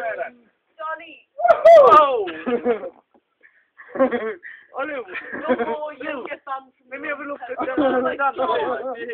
teraz. Johnny! Wow! Ale... No more useless. Let me have a look at teraz.